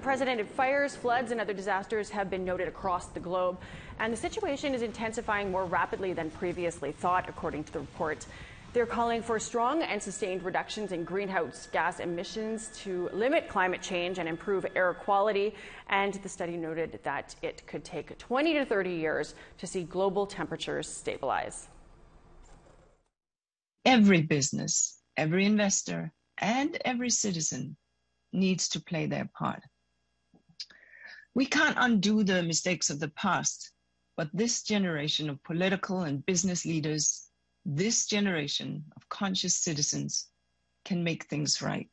unprecedented fires, floods, and other disasters have been noted across the globe, and the situation is intensifying more rapidly than previously thought, according to the report. They're calling for strong and sustained reductions in greenhouse gas emissions to limit climate change and improve air quality. And the study noted that it could take 20 to 30 years to see global temperatures stabilize. Every business, every investor, and every citizen needs to play their part. We can't undo the mistakes of the past, but this generation of political and business leaders this generation of conscious citizens can make things right.